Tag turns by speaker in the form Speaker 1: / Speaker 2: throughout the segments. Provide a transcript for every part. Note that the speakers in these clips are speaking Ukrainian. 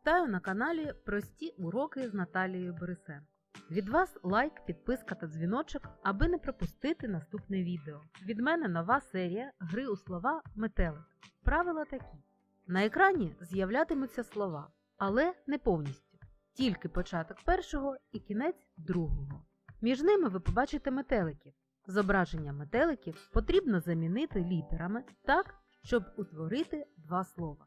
Speaker 1: Вітаю на каналі Прості уроки з Наталією Борисенко. Від вас лайк, підписка та дзвіночок, аби не пропустити наступне відео. Від мене нова серія гри у слова метелик. Правила такі: на екрані з'являтимуться слова, але не повністю. Тільки початок першого і кінець другого. Між ними ви побачите метеликів. Зображення метеликів потрібно замінити літерами так, щоб утворити два слова.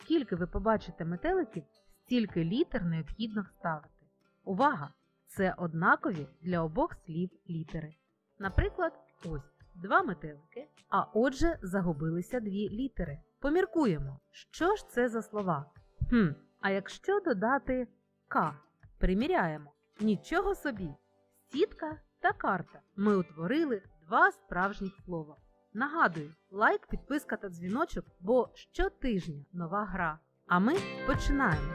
Speaker 1: Скільки ви побачите метеликів, стільки літер необхідно вставити. Увага! Це однакові для обох слів літери. Наприклад, ось два метелики, а отже, загубилися дві літери. Поміркуємо, що ж це за слова? Хм, а якщо додати К, приміряємо. Нічого собі! Сітка та карта. Ми утворили два справжніх слова. Нагадую, лайк, підписка та дзвіночок, бо щотижня нова гра. А ми починаємо.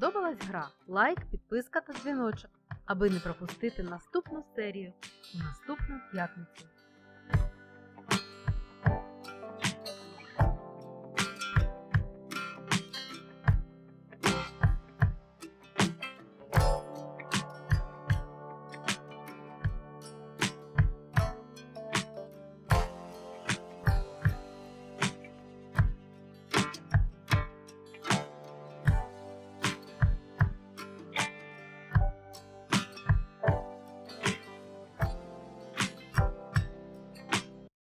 Speaker 1: Сподобалась гра, лайк, підписка та дзвіночок, аби не пропустити наступну серію у наступну п'ятницю.